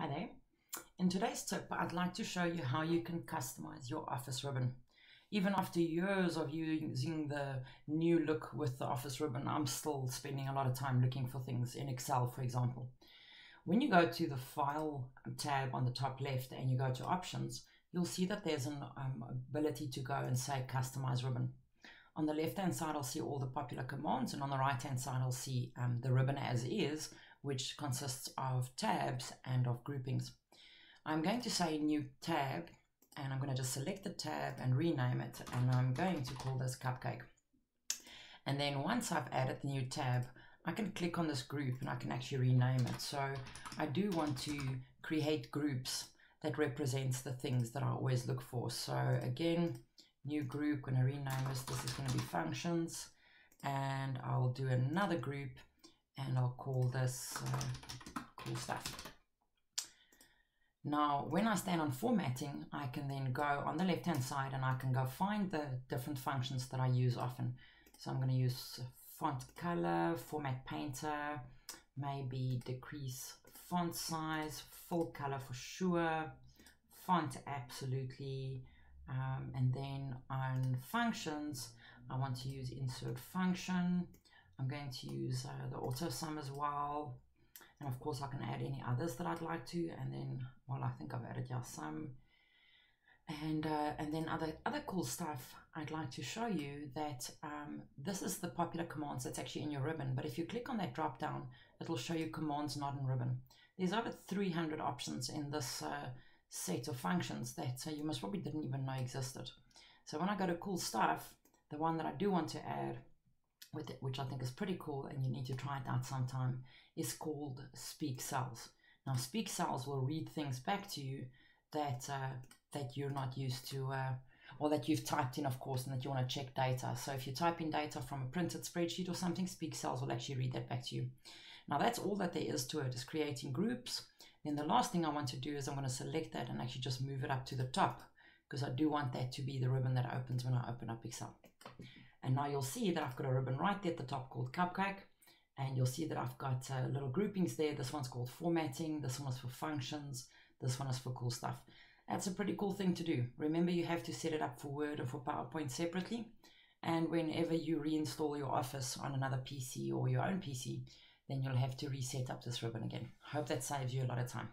Hi there. In today's tip, I'd like to show you how you can customize your Office ribbon. Even after years of using the new look with the Office ribbon, I'm still spending a lot of time looking for things in Excel, for example. When you go to the File tab on the top left and you go to Options, you'll see that there's an um, ability to go and say Customize Ribbon. On the left-hand side, I'll see all the popular commands, and on the right-hand side, I'll see um, the ribbon as is, which consists of tabs and of groupings. I'm going to say new tab and I'm going to just select the tab and rename it and I'm going to call this cupcake. And then once I've added the new tab, I can click on this group and I can actually rename it. So I do want to create groups that represents the things that I always look for. So again, new group, going to rename this. This is going to be functions and I'll do another group and I'll call this uh, cool stuff. Now, when I stand on formatting, I can then go on the left-hand side and I can go find the different functions that I use often. So I'm going to use font color, format painter, maybe decrease font size, full color for sure, font absolutely, um, and then on functions, I want to use insert function, I'm going to use uh, the auto sum as well. And of course I can add any others that I'd like to. And then, well, I think I've added yeah, some. And, uh, and then other, other cool stuff I'd like to show you that um, this is the popular commands that's actually in your ribbon. But if you click on that drop down, it'll show you commands not in ribbon. There's over 300 options in this uh, set of functions that uh, you most probably didn't even know existed. So when I go to cool stuff, the one that I do want to add with it, which I think is pretty cool, and you need to try it out sometime, is called Speak Cells. Now, Speak Cells will read things back to you that uh, that you're not used to, uh, or that you've typed in, of course, and that you want to check data. So if you type in data from a printed spreadsheet or something, Speak Cells will actually read that back to you. Now, that's all that there is to it, is creating groups. Then the last thing I want to do is I'm going to select that and actually just move it up to the top because I do want that to be the ribbon that opens when I open up Excel. And now you'll see that I've got a ribbon right there at the top called Cupcake. And you'll see that I've got uh, little groupings there. This one's called formatting. This one is for functions. This one is for cool stuff. That's a pretty cool thing to do. Remember, you have to set it up for Word and for PowerPoint separately. And whenever you reinstall your Office on another PC or your own PC, then you'll have to reset up this ribbon again. Hope that saves you a lot of time.